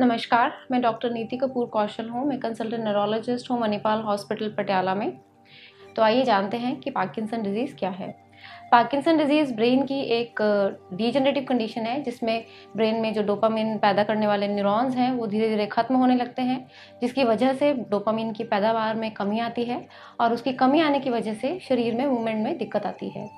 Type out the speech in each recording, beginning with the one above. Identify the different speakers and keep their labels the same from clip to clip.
Speaker 1: नमस्कार, मैं डॉक्टर नीति कपूर कौशल हूँ। मैं कंसल्टेंट न्यूरोलॉजिस्ट हूँ मणिपाल हॉस्पिटल पटियाला में। तो आइए जानते हैं कि पार्किंसन डिज़ीज़ क्या है। पार्किंसन डिज़ीज़ ब्रेन की एक डीजनरेटिव कंडीशन है, जिसमें ब्रेन में जो डोपामिन पैदा करने वाले न्यूरॉन्स हैं, वो धीरे धीरे ख़त्म होने लगते हैं, जिसकी वजह से डोपामिन की पैदावार में कमी आती है और उसकी कमी आने की वजह से शरीर में मूवमेंट में दिक्कत आती है।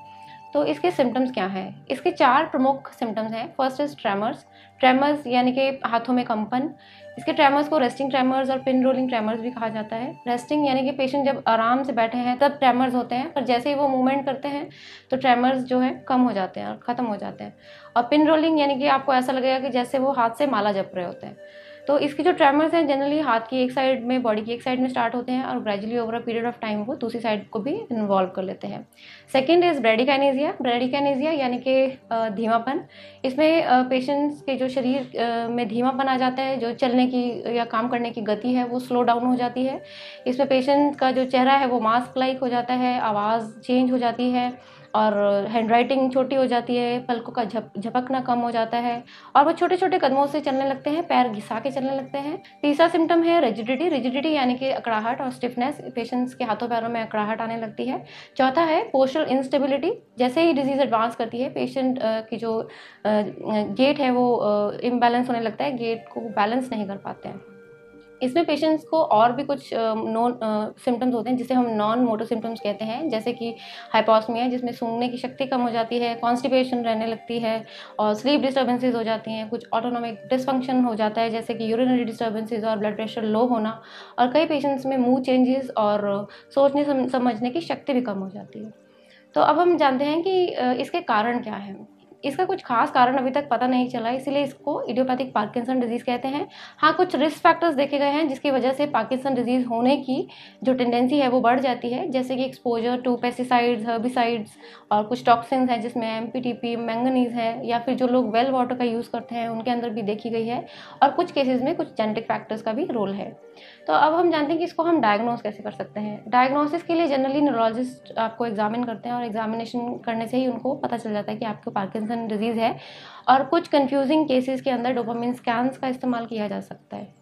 Speaker 1: तो इसके सिम्टम्स क्या हैं? इसके चार प्रमुख सिम्टम्स हैं। फ़र्स्ट इज़ ट्रेमर्स ट्रेमर्स यानी कि हाथों में कंपन। इसके ट्रेमर्स को रेस्टिंग ट्रेमर्स और पिन रोलिंग ट्रेमर्स भी कहा जाता है। रेस्टिंग यानी कि पेशेंट जब आराम से बैठे हैं, तब ट्रेमर्स होते हैं। पर जैसे ही वो मूवमेंट करते हैं तो ट्रेमर्स जो है, कम हो जाते हैं और ख़त्म हो जाते हैं। और पिन रोलिंग यानी कि आपको ऐसा लगेगा कि जैसे वो हाथ से माला जप रहे होते हैं। तो इसके जो ट्रेमर्स हैं जनरली हाथ की एक साइड में बॉडी की एक साइड में स्टार्ट होते हैं और gradually over a period of time वो दूसरी साइड को भी इन्वॉल्व कर लेते हैं। सेकेंड इज़ ब्रेडिकाइनेजिया ब्रेडिकाइनेजिया यानी कि धीमापन। इसमें पेशेंट्स के जो शरीर में धीमापन आ जाता है, जो चलने की या काम करने की गति है, वो स्लो डाउन हो जाती है। इसमें पेशेंट का जो चेहरा है, वो मास्क लाइक हो जाता है, आवाज़ चेंज हो जाती है। और हैंड राइटिंग छोटी हो जाती है, पलकों का झप, झपकना कम हो जाता है और वो छोटे छोटे कदमों से चलने लगते हैं, पैर घिसा के चलने लगते हैं। तीसरा सिम्टम है रिजिडिटी रिजिडिटी यानी कि अकड़ाहट और स्टिफनेस पेशेंट्स के हाथों पैरों में अकड़ाहट आने लगती है। चौथा है पोस्टल इंस्टेबिलिटी जैसे ही डिज़ीज़ एडवांस करती है पेशेंट की जो गेट है वो इम्बैलेंस होने लगता है गेट को बैलेंस नहीं कर पाते हैं। इसमें पेशेंट्स को और भी कुछ नॉन सिम्टम्स होते हैं, जिसे हम नॉन मोटो सिम्टम्स कहते हैं, जैसे कि हाइपोस्मिया जिसमें सूंघने की शक्ति कम हो जाती है कॉन्स्टिपेशन रहने लगती है, और स्लीप डिस्टर्बेंसेज हो जाती हैं, कुछ ऑटोनॉमिक डिसफंक्शन हो जाता है, जैसे कि यूरिनरी डिस्टर्बेंसेज और ब्लड प्रेशर लो होना, और कई पेशेंट्स में मूड चेंजेस और सोचने समझने की शक्ति भी कम हो जाती है। तो अब हम जानते हैं कि इसके कारण क्या हैं। इसका कुछ खास कारण अभी तक पता नहीं चला, इसीलिए इसको इडियोपैथिक पार्किंसन डिज़ीज़ कहते हैं। हाँ कुछ रिस्क फैक्टर्स देखे गए हैं, जिसकी वजह से पार्किंसन डिज़ीज़ होने की जो टेंडेंसी है, वो बढ़ जाती है। जैसे कि एक्सपोजर टू पेस्टिसाइड्स हर्बिसाइड्स और कुछ टॉक्सिन्स हैं, जिसमें एम पी मैंगनीज है, या फिर जो लोग वेल वाटर का यूज़ करते हैं, उनके अंदर भी देखी गई है। और कुछ केसेज में कुछ जेनेटिक फैक्टर्स का भी रोल है। तो अब हम जानते हैं कि इसको हम डायग्नोस कैसे कर सकते हैं। डायग्नोसिस के लिए जनरली न्यूरोलॉजिस्ट आपको एग्जामिन करते हैं और एग्जामिनेशन करने से ही उनको पता चल जाता है कि आपको पार्किंसन डिज़ीज़ है और कुछ कंफ्यूजिंग केसेस के अंदर डोपामिन स्कैन्स का इस्तेमाल किया जा सकता है।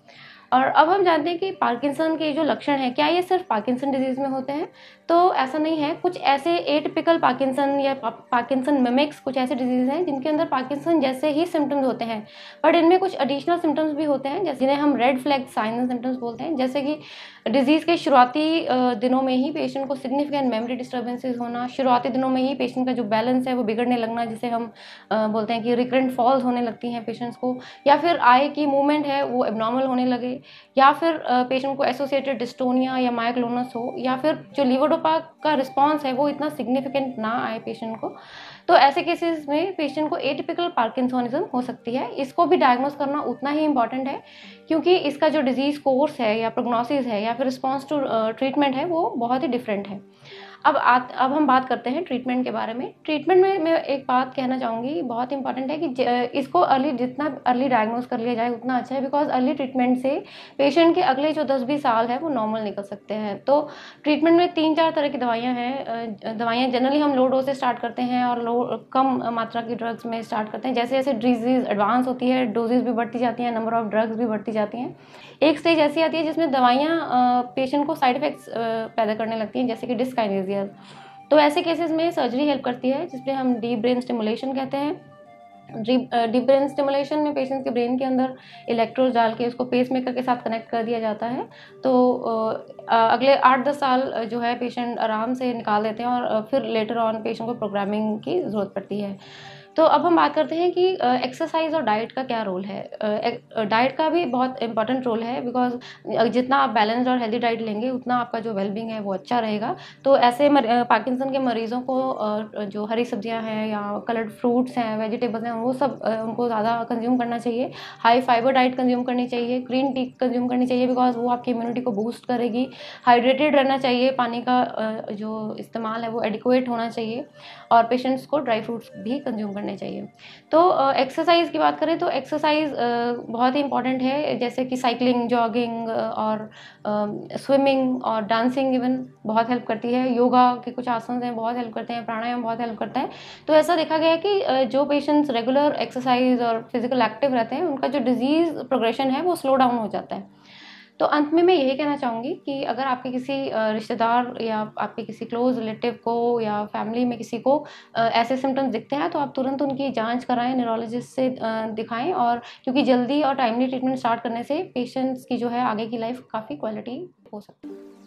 Speaker 1: और अब हम जानते हैं कि पार्किंसन के जो लक्षण हैं, क्या ये सिर्फ़ पार्किंसन डिज़ीज़ में होते हैं? तो ऐसा नहीं है, कुछ ऐसे एटिपिकल पार्किंसन या पार्किंसन मिमिक्स कुछ ऐसे डिज़ीज़ हैं जिनके अंदर पार्किंसन जैसे ही सिम्टम्स होते हैं। बट इनमें कुछ एडिशनल सिम्टम्स भी होते हैं, जैसे जिन्हें हम रेड फ्लैग साइन सिम्टम्स बोलते हैं, जैसे कि डिज़ीज़ के शुरुआती दिनों में ही पेशेंट को सिग्निफिकेंट मेमोरी डिस्टर्बेंसेज होना, शुरुआती दिनों में ही पेशेंट का जो बैलेंस है वो बिगड़ने लगना, जिसे हम बोलते हैं कि रिकरेंट फॉल्स होने लगती हैं पेशेंट्स को, या फिर आई की मूवमेंट है वो एबनॉर्मल होने लगे, या फिर पेशेंट को एसोसिएटेड डिस्टोनिया या माइक्लोनस हो, या फिर जो लिवोडोपा का रिस्पॉन्स है वो इतना सिग्निफिकेंट ना आए पेशेंट को। तो ऐसे केसेस में पेशेंट को एटिपिकल पार्किंसोनिज्म हो सकती है। इसको भी डायग्नोस करना उतना ही इंपॉर्टेंट है क्योंकि इसका जो डिज़ीज़ कोर्स है या प्रोग्नोसिस है या फिर रिस्पॉन्स टू ट्रीटमेंट है वो बहुत ही डिफरेंट है। अब आ, अब हम बात करते हैं ट्रीटमेंट के बारे में। ट्रीटमेंट में मैं एक बात कहना चाहूँगी बहुत इंपॉर्टेंट है कि इसको अर्ली जितना अर्ली डायग्नोज कर लिया जाए उतना अच्छा है बिकॉज़ अर्ली ट्रीटमेंट से पेशेंट के अगले जो दस बीस साल है वो नॉर्मल निकल सकते हैं। तो ट्रीटमेंट में तीन चार तरह की दवाइयाँ हैं दवाइयाँ जनरली हम लो डोज से स्टार्ट करते हैं और लो कम मात्रा की ड्रग्स में स्टार्ट करते हैं। जैसे जैसे डिज़ीज़ एडवांस होती है डोजेज भी बढ़ती जाती हैं नंबर ऑफ़ ड्रग्स भी बढ़ती जाती हैं। एक स्टेज ऐसी आती है जिसमें दवाइयाँ पेशेंट को साइड इफ़ेक्ट्स पैदा करने लगती हैं, जैसे कि डिस्काइनेजिया तो ऐसे केसेस में सर्जरी हेल्प करती है जिसमें हम डीप ब्रेन स्टिमुलेशन कहते हैं। डीप ब्रेन स्टिमुलेशन में पेशेंट के ब्रेन के अंदर इलेक्ट्रोड डाल के उसको पेस मेकर के साथ कनेक्ट कर दिया जाता है। तो अगले आठ दस साल जो है पेशेंट आराम से निकाल देते हैं और फिर लेटर ऑन पेशेंट को प्रोग्रामिंग की ज़रूरत पड़ती है। तो अब हम बात करते हैं कि एक्सरसाइज और डाइट का क्या रोल है? डाइट का भी बहुत इंपॉर्टेंट रोल है बिकॉज़ जितना आप बैलेंस्ड और हेल्दी डाइट लेंगे, उतना आपका जो वेलबींग है वो अच्छा रहेगा। तो ऐसे पार्किंसन के मरीज़ों को जो हरी सब्ज़ियाँ हैं या कलर्ड फ्रूट्स हैं वेजिटेबल्स हैं, वो सब उनको ज़्यादा कंज्यूम करना चाहिए। हाई फाइबर डाइट कंज्यूम करनी चाहिए ग्रीन टी कंज्यूम करनी चाहिए बिकॉज़ वो आपकी इम्यूनिटी को बूस्ट करेगी। हाइड्रेटेड रहना चाहिए, पानी का जो इस्तेमाल है वो एडिकुएट होना चाहिए और पेशेंट्स को ड्राई फ्रूट्स भी कंज्यूम करने चाहिए। तो एक्सरसाइज की बात करें तो एक्सरसाइज बहुत ही इंपॉर्टेंट है, जैसे कि साइकिलिंग जॉगिंग और स्विमिंग और डांसिंग इवन बहुत हेल्प करती है। योगा के कुछ आसन हैं, बहुत हेल्प करते हैं, प्राणायाम बहुत हेल्प करता है। तो ऐसा देखा गया है कि जो पेशेंट्स रेगुलर एक्सरसाइज और फ़िज़िकल एक्टिव रहते हैं, उनका जो डिज़ीज़ प्रोग्रेशन है वो स्लो डाउन हो जाता है। तो अंत में मैं यही कहना चाहूँगी कि अगर आपके किसी रिश्तेदार या आपके किसी क्लोज रिलेटिव को या फैमिली में किसी को ऐसे सिम्टम्स दिखते हैं तो आप तुरंत उनकी जाँच कराएँ न्यूरोलॉजिस्ट से दिखाएँ और क्योंकि जल्दी और टाइमली ट्रीटमेंट स्टार्ट करने से पेशेंट्स की जो है आगे की लाइफ काफ़ी क्वालिटी हो सकती है।